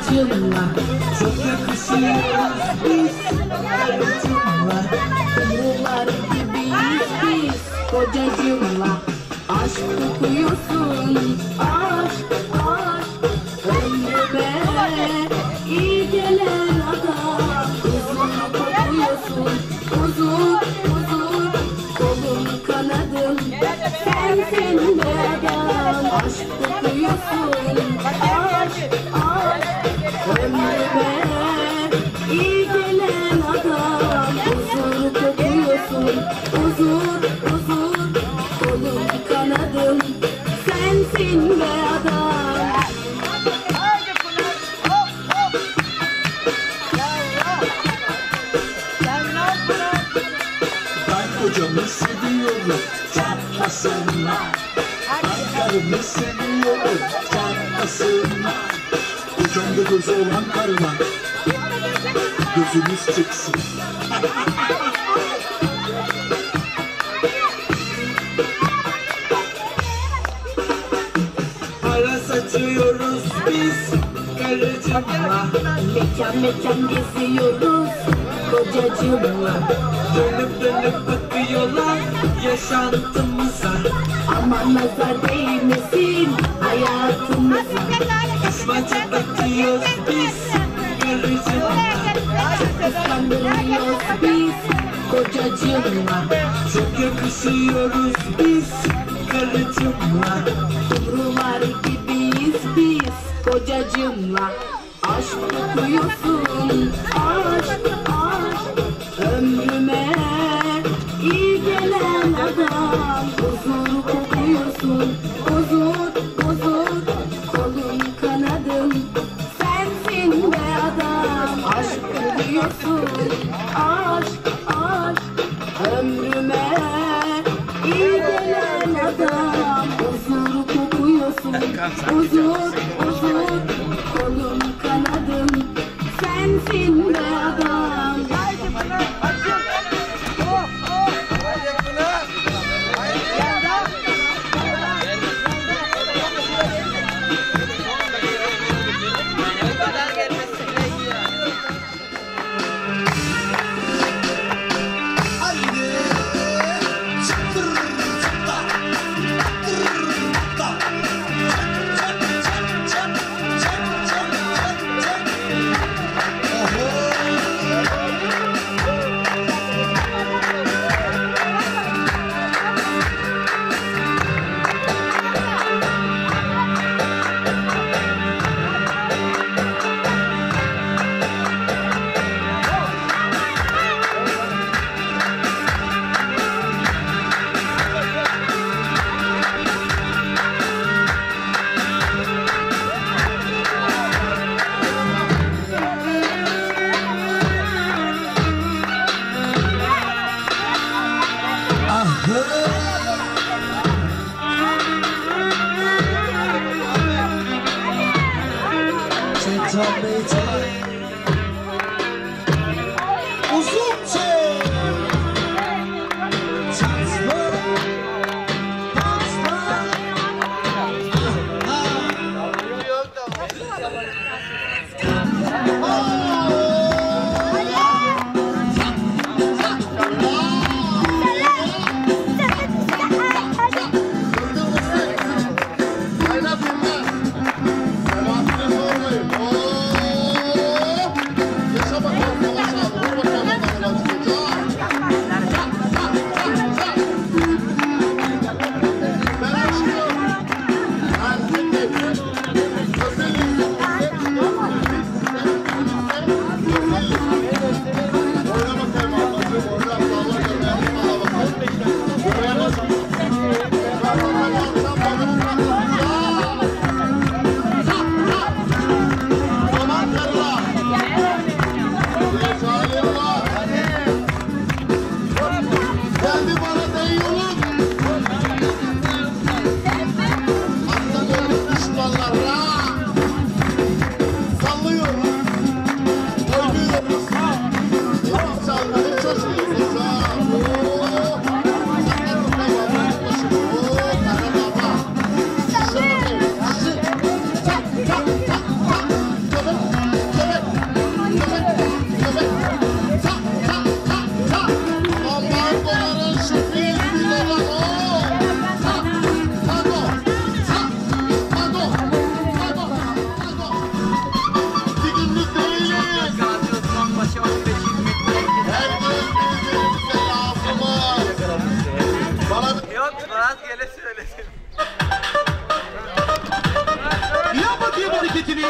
kocacığımla Çok yakışıyoruz biz karıcımla Kumrular gibiyiz biz kocacığımla Aşk kokuyorsun aşk aşk Ömrüme iyi gelen adam Uzun kokuyorsun uzun uzun Kolum kanadım sensin adam Aşk kokuyorsun gelen adam Uzun kokuyorsun uzun uzun Kolum kanadım sensin be adam Ben kocamı seviyorum çatlasınlar Ben karımı seviyorum çatlasınlar Kocamda gözü olan karılar Gözünüz çıksın Para saçıyoruz biz. Karıcımla Mekan mekan geziyoruz. Kocacığımla. Dönüp dönüp bakıyorlar yaşantımıza. Aman nazar değmesin hayatımıza. Düşman çatlatıyoruz biz. Karıcımla İstanbul'uyuz biz Kocacığımla Çok yakışıyoruz biz Karıcığımla Kumrular gibiyiz biz Kocacığımla Aşk duyuyorsun Aşk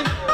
Amen.